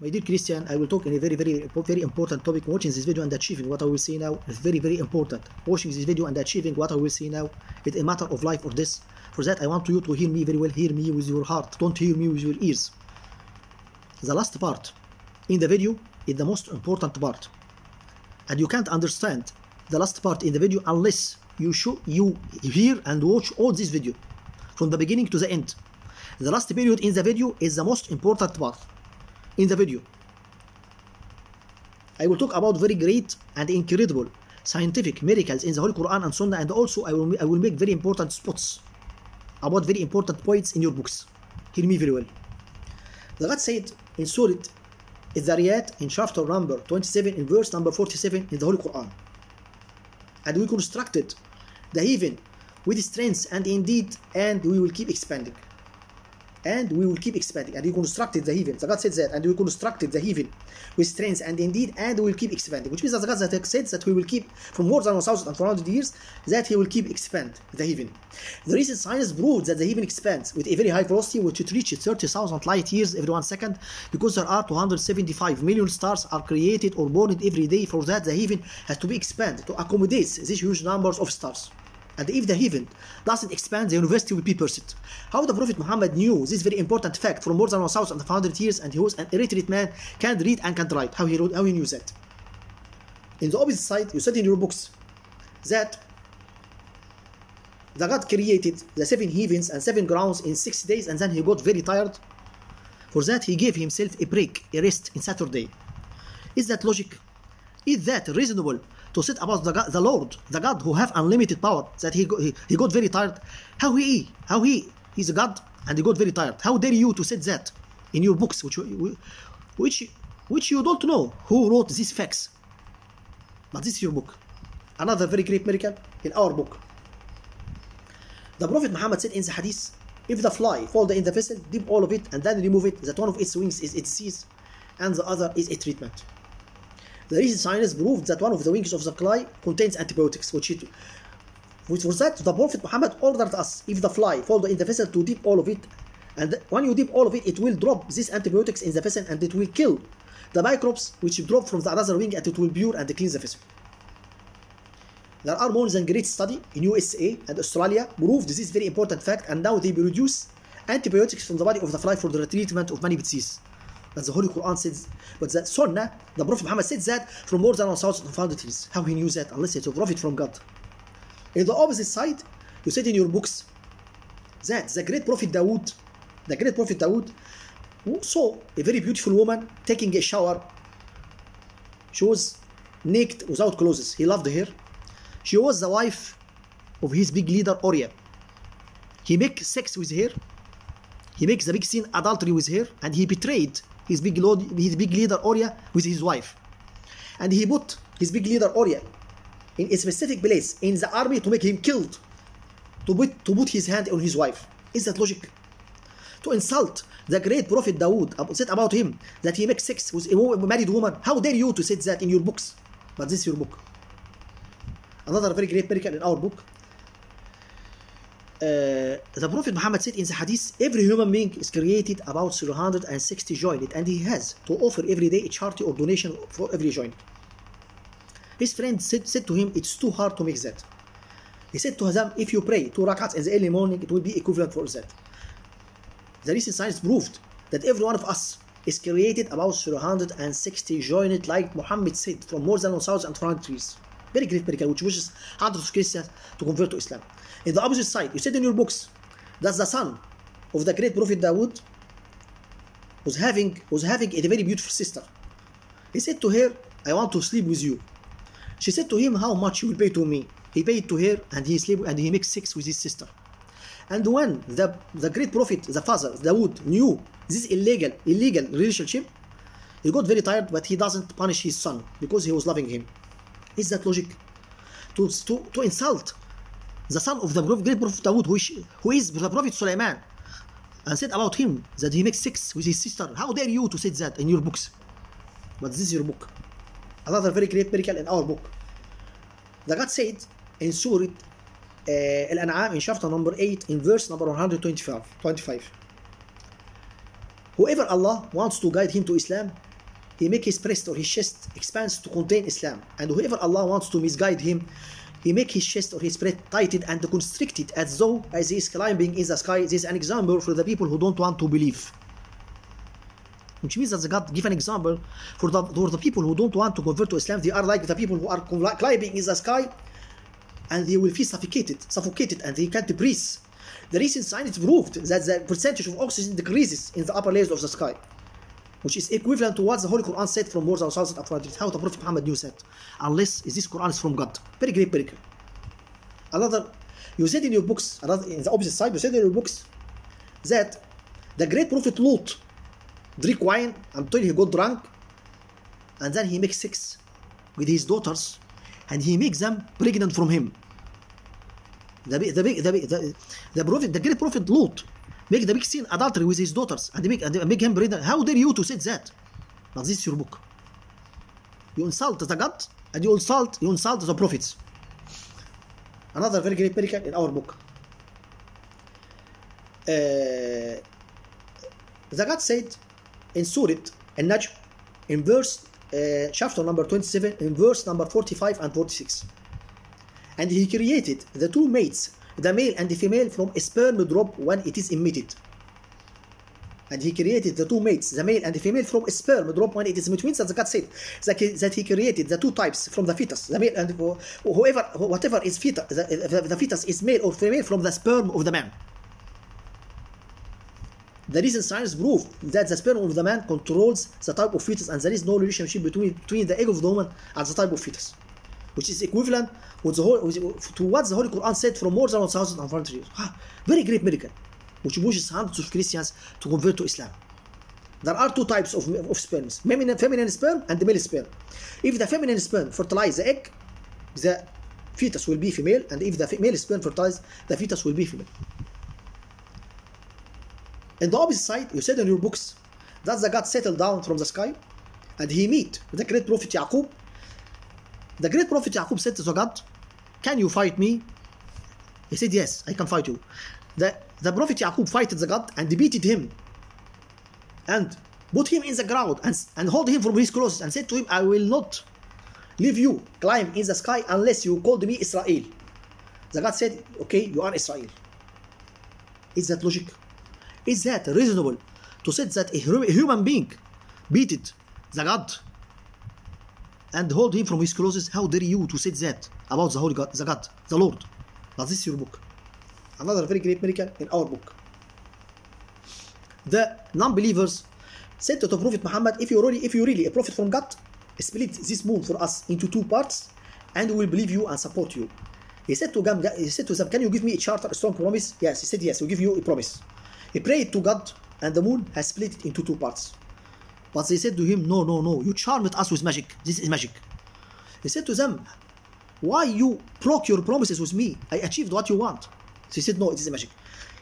My dear Christian, I will talk in a very, very, very important topic. Watching this video and achieving what I will see now is very, very important. Watching this video and achieving what I will see now is a matter of life or death. For that, I want you to hear me very well. Hear me with your heart. Don't hear me with your ears. The last part in the video is the most important part. And you can't understand the last part in the video unless you show you hear and watch all this video from the beginning to the end. The last period in the video is the most important part in the video. I will talk about very great and incredible scientific miracles in the Holy Quran and Sunnah, and also I will, I will make very important spots about very important points in your books. Hear me very well. The God said in Surah Zariyat in chapter number 27 in verse number 47 in the Holy Quran. And we constructed the heaven with strength and indeed, and we will keep expanding and we will keep expanding. And we constructed the heaven. The God said that, and we constructed the heaven with strength and indeed, and we will keep expanding. Which means that the God said that we will keep from more than 1,400 years, that He will keep expand the heaven. The recent science proved that the heaven expands with a very high velocity, which it reaches 30,000 light years every one second, because there are 275 million stars are created or born every day. For that, the heaven has to be expanded to accommodate these huge numbers of stars. And if the heaven doesn't expand, the university will be pursued. How the Prophet Muhammad knew this very important fact for more than 1,500 years and he was an illiterate man, can't read and can't write. How he, wrote, how he knew that? In the opposite side, you said in your books that the God created the seven heavens and seven grounds in six days and then he got very tired. For that, he gave himself a break, a rest in Saturday. Is that logic? Is that reasonable to sit about the, God, the Lord, the God who have unlimited power, that he, he, he got very tired. How he, how he, he's a God and he got very tired. How dare you to say that in your books, which, which, which you don't know who wrote these facts. But this is your book. Another very great miracle in our book. The Prophet Muhammad said in the hadith, if the fly fall in the vessel, dip all of it and then remove it, that one of its wings is its disease and the other is a treatment. The recent science proved that one of the wings of the fly contains antibiotics, which it, which was that the Prophet Muhammad ordered us, if the fly fall in the vessel, to dip all of it, and when you dip all of it, it will drop these antibiotics in the vessel, and it will kill the microbes which drop from the other wing, and it will pure and clean the vessel. There are more than great study in USA and Australia proved this very important fact, and now they produce antibiotics from the body of the fly for the treatment of many diseases. But the Holy Quran says, but that Sunnah, the Prophet Muhammad said that from more than 1,500 years. How he knew that? Unless it's a prophet from God. In the opposite side, you said in your books that the great Prophet Dawood, the great Prophet Dawood, saw a very beautiful woman taking a shower. She was naked without clothes. He loved her. She was the wife of his big leader Uriah. He make sex with her. He makes the big sin adultery with her, and he betrayed his big, lord, his big leader Oria with his wife. And he put his big leader Oria in a specific place in the army to make him killed, to put, to put his hand on his wife. Is that logic? To insult the great prophet Dawood, said about him that he makes sex with a married woman. How dare you to say that in your books? But this is your book. Another very great miracle in our book. Uh, the Prophet Muhammad said in the hadith, every human being is created about 360 joined, and he has to offer every day a charity or donation for every joint. His friend said, said to him, it's too hard to make that. He said to them, if you pray two rakats in the early morning, it will be equivalent for that. The recent science proved that every one of us is created about 360 joined, like Muhammad said, from more than 1,400 years. Very great miracle, which wishes hundreds of Christians to convert to Islam. In the opposite side, you said in your books that the son of the great prophet Dawood was having was having a very beautiful sister. He said to her, I want to sleep with you. She said to him, How much you will pay to me? He paid to her and he sleep and he makes sex with his sister. And when the, the great prophet, the father, Dawood, knew this illegal, illegal relationship, he got very tired, but he doesn't punish his son because he was loving him. Is that logic? To, to, to insult the son of the great prophet Dawood, who is, who is the prophet Sulaiman, and said about him that he makes sex with his sister. How dare you to say that in your books? But this is your book. Another very great miracle in our book. The God said in Surah uh, Al-An'am in chapter number 8 in verse number 125 25. Whoever Allah wants to guide him to Islam, he make his breast or his chest expands to contain Islam. And whoever Allah wants to misguide him, he make his chest or his breast tighted and constricted as though as he is climbing in the sky. This is an example for the people who don't want to believe. Which means that God give an example for the, for the people who don't want to convert to Islam. They are like the people who are climbing in the sky and they will feel suffocated, suffocated and they can't breathe. The recent science proved that the percentage of oxygen decreases in the upper layers of the sky, which is equivalent to what the Holy Quran said from 1,000 of hundreds. How the Prophet Muhammad knew that, unless this Quran is from God. Very great miracle. Another, you said in your books, another, in the opposite side, you said in your books that the great Prophet Lot drink wine until he got drunk, and then he makes sex with his daughters, and he makes them pregnant from him. The, the, the, big, the, the prophet, the great prophet Lot, make the big sin adultery with his daughters and make, and make him pregnant. How dare you to say that? But this is your book. You insult the God and you insult you insult the prophets. Another very great miracle in our book. Uh, the God said in Surah An-Najm in verse uh, chapter number 27 in verse number 45 and 46 and he created the two mates the male and the female from a sperm drop when it is emitted. And he created the two mates. The male and the female from a sperm drop when it is emitted. Means that God said that he, that he created the two types from the fetus. The male and whoever whatever is fetus the, the, the fetus is male or female from the sperm of the man. The recent science proved that the sperm of the man controls the type of fetus and there is no relationship between, between the egg of the woman and the type of fetus, which is equivalent with the whole, with, to what the Holy Quran said from more than 1,500 years. Ah, very great miracle, which pushes hundreds of Christians to convert to Islam. There are two types of, of sperms, feminine, feminine sperm and male sperm. If the feminine sperm fertilizes the egg, the fetus will be female, and if the male sperm fertilizes, the fetus will be female. In the opposite side, you said in your books that the God settled down from the sky and he meet the great prophet Yaqub. The great prophet Yaqub said to the God, Can you fight me? He said, Yes, I can fight you. The, the prophet Yaqub fighted the God and defeated him and put him in the ground and, and hold him from his clothes and said to him, I will not leave you climb in the sky unless you called me Israel. The God said, Okay, you are Israel. Is that logic? Is that reasonable to say that a human being beat the God and hold him from his clothes? How dare you to say that about the Holy God, the God, the Lord? But this is your book. Another very great miracle in our book. The non-believers said to the Prophet Muhammad, if you really, if you really a prophet from God, split this moon for us into two parts, and we will believe you and support you. He said to them, he said to them, can you give me a charter, a strong promise? Yes, he said yes, we'll give you a promise. He prayed to God, and the moon has split it into two parts. But they said to him, No, no, no, you charmed us with magic. This is magic. He said to them, Why you broke your promises with me? I achieved what you want. He said, No, it is magic.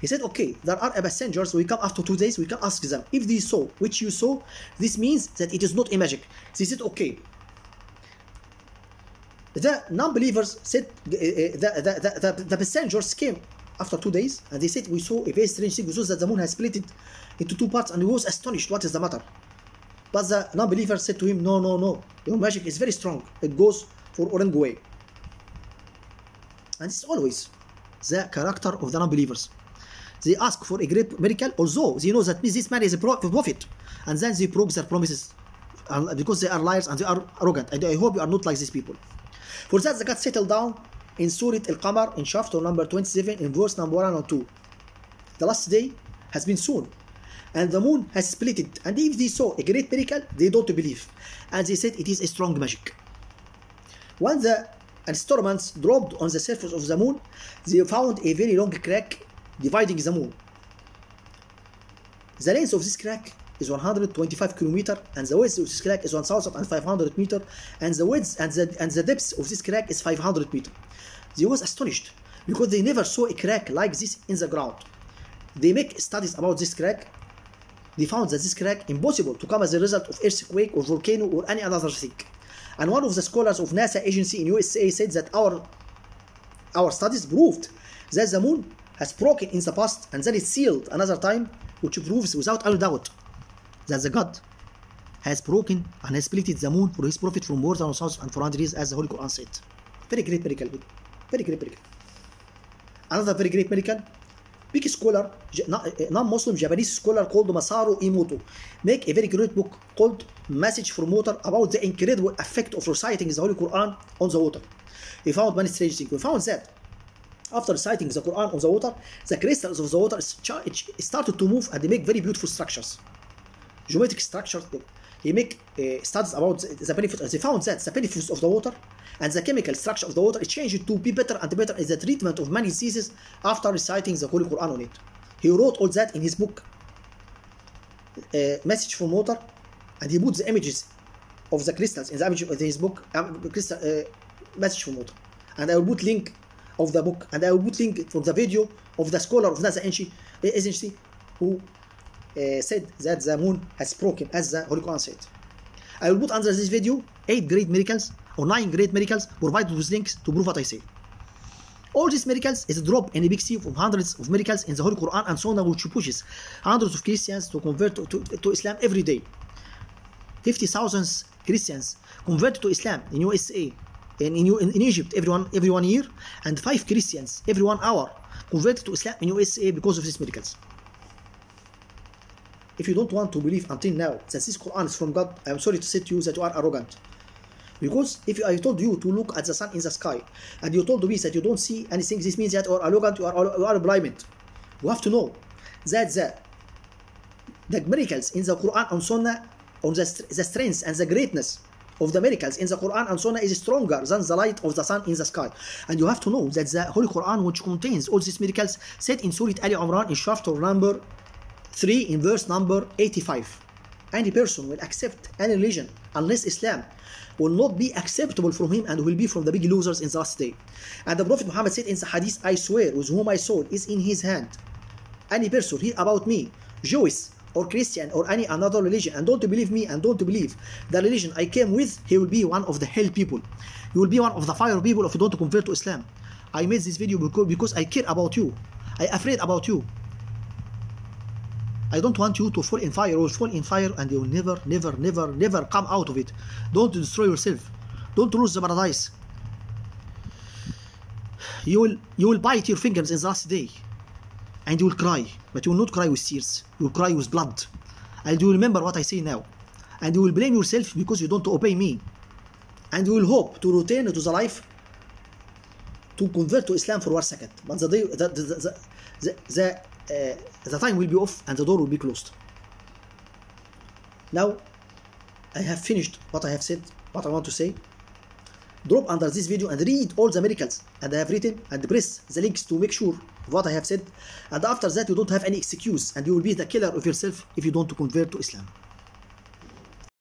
He said, Okay, there are a messengers. We come after two days. We can ask them if they saw which you saw. This means that it is not a magic. They said, Okay. The non-believers said, uh, the, the, the, the, the messengers came after two days and they said we saw a very strange thing we saw that the moon has split into two parts and he was astonished what is the matter but the non-believer said to him no no no. Your magic is very strong. It goes for Orange way and it's always the character of the non-believers. They ask for a great miracle although they know that this man is a prophet. And then they broke their promises because they are liars and they are arrogant. And I hope you are not like these people. For that the God settled down in Surah Al-Qamar in chapter number 27 in verse number 1 and 2. The last day has been soon and the moon has split it and if they saw a great miracle they don't believe and they said it is a strong magic. When the instruments dropped on the surface of the moon they found a very long crack dividing the moon. The length of this crack is 125 kilometer and the width of this crack is 1500 meter and the width and the, and the depth of this crack is 500 meter. They was astonished because they never saw a crack like this in the ground. They make studies about this crack. They found that this crack impossible to come as a result of earthquake or volcano or any other thing. And one of the scholars of NASA agency in USA said that our our studies proved that the moon has broken in the past and then it sealed another time, which proves without any doubt that the God has broken and has split the moon for his prophet from more than 1,400 years as the Holy Quran said. Very great miracle. Very great miracle. Another very great miracle. Big scholar, non- non-Muslim Japanese scholar called Masaru Emoto, make a very great book called Message from Water about the incredible effect of reciting the Holy Quran on the water. He found many strange things. We found that after reciting the Quran on the water, the crystals of the water started to move and they make very beautiful structures. Geometric structures. He make uh, studies about the, the benefits. They found that the benefits of the water and the chemical structure of the water is changed to be better and better in the treatment of many diseases after reciting the Holy Quran on it. He wrote all that in his book, uh, Message from Water, and he put the images of the crystals in the image of his book, um, crystal, uh, Message from Water. And I will put link of the book, and I will put link for the video of the scholar of NASA agency who uh, said that the moon has broken, as the Holy Quran said. I will put under this video eight great miracles or nine great miracles provided with links to prove what I say. All these miracles is a drop in a big sea of hundreds of miracles in the Holy Quran and Sunnah which pushes hundreds of Christians to convert to, to, to Islam every day. 50,000 Christians convert to Islam in USA, in, in, in Egypt every one, every one year, and 5 Christians every one hour convert to Islam in USA because of these miracles. If you don't want to believe until now that this Quran is from God, I'm sorry to say to you that you are arrogant. Because if I told you to look at the sun in the sky and you told me that you don't see anything, this means that you are arrogant, you are, you are blind. You have to know that the, the miracles in the Quran and Sunnah, on the, the strength and the greatness of the miracles in the Quran and Sunnah is stronger than the light of the sun in the sky. And you have to know that the Holy Quran, which contains all these miracles, said in Surah Ali Imran in chapter number 3 in verse number 85. Any person will accept any religion unless Islam will not be acceptable from him and will be from the big losers in the last day. And the Prophet Muhammad said in the hadith, I swear with whom my soul is in his hand. Any person hear about me, Jewish or Christian or any another religion and don't believe me and don't believe the religion I came with, he will be one of the hell people. You will be one of the fire people if you don't convert to Islam. I made this video because, because I care about you. I afraid about you. I don't want you to fall in fire. You will fall in fire and you will never, never, never, never come out of it. Don't destroy yourself. Don't lose the paradise. You will, you will bite your fingers in the last day, and you will cry, but you will not cry with tears. You will cry with blood, and you will remember what I say now, and you will blame yourself because you don't obey me, and you will hope to return to the life to convert to Islam for one second. But the the, the, the, the, uh, the time will be off and the door will be closed. Now, I have finished what I have said, what I want to say. Drop under this video and read all the miracles and I have written and press the links to make sure what I have said. And after that, you don't have any excuse and you will be the killer of yourself if you don't convert to Islam.